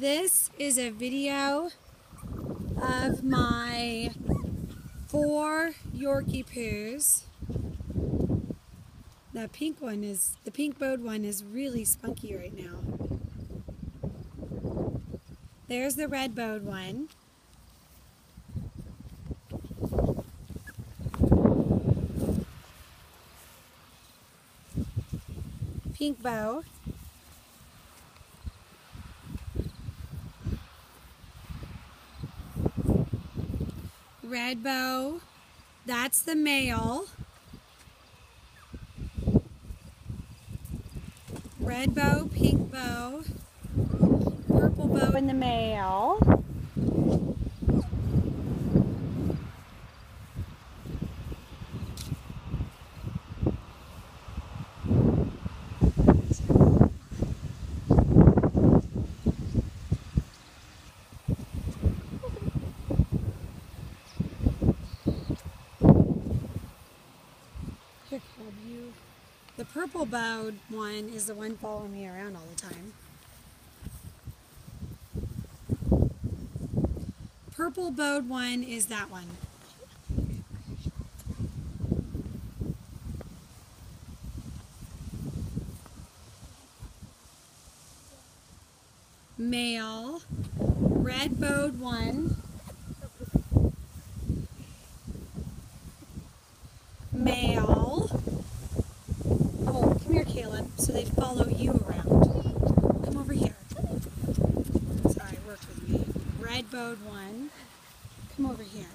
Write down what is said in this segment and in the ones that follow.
This is a video of my four Yorkie poos. The pink one is, the pink bowed one is really spunky right now. There's the red bowed one. Pink bow. Red bow. That's the male. Red bow, pink bow, purple bow in the male. Here, Caleb, you. The purple bowed one is the one following me around all the time. Purple bowed one is that one. Male, red bowed one. Male. Oh, come here, Caleb, so they follow you around. Come over here. Sorry, work with me. Red bowed one. Come over here.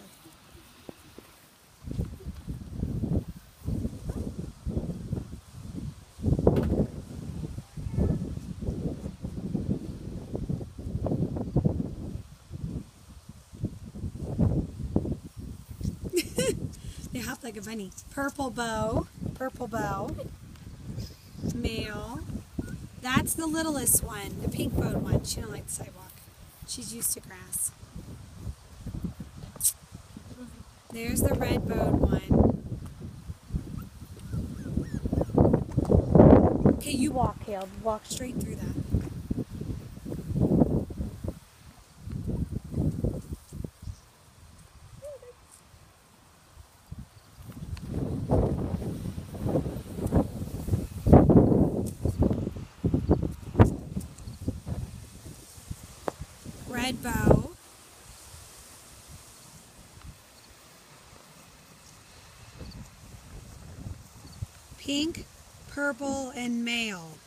they hop like a bunny. Purple bow. Purple bow. Male. That's the littlest one, the pink bowed one. She don't like the sidewalk. She's used to grass. There's the red bowed one. Okay, you walk, Caleb. Walk straight through that. Red bow. Pink, purple, and male.